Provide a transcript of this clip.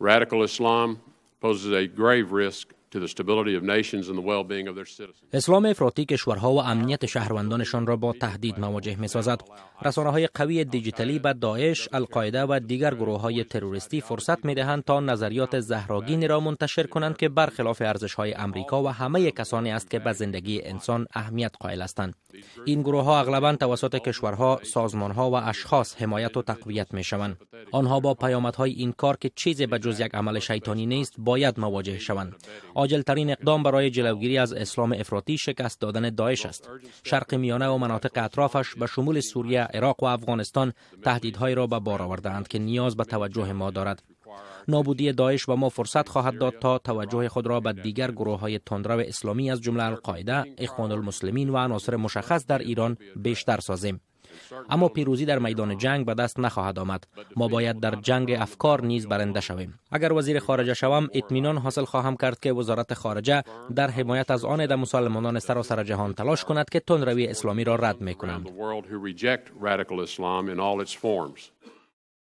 Radical Islam poses a grave risk اسلام افراطی کشورها و امنیت شهروندانشان را با تهدید مواجه می سازد. رسانه های قوی دیجیتالی به داعش، القاعده و دیگر گروه های تروریستی فرصت می دهند تا نظریات زهراگین را منتشر کنند که برخلاف ارزش های امریکا و همه کسانی است که به زندگی انسان اهمیت قائل هستند. این گروه ها اغلبا توسط کشورها، سازمان ها و اشخاص حمایت و تقویت می شوند. آنها با پیامدهای این کار که چیزی به جز یک عمل شیطانی نیست باید مواجه شوند. ترین اقدام برای جلوگیری از اسلام افراطی شکست دادن داعش است. شرق میانه و مناطق اطرافش به شمول سوریه، عراق و افغانستان تهدیدهایی را به بار آوردهاند که نیاز به توجه ما دارد. نابودی داعش به ما فرصت خواهد داد تا توجه خود را به دیگر گروه های تندرو اسلامی از جمله القاعده، اخوان المسلمین و عناصر مشخص در ایران بیشتر سازیم. اما پیروزی در میدان جنگ به دست نخواهد آمد. ما باید در جنگ افکار نیز برنده شویم. اگر وزیر خارجه شوم اطمینان حاصل خواهم کرد که وزارت خارجه در حمایت از آن در مسلمانان سراسر جهان تلاش کند که تندروی اسلامی را رد می کنند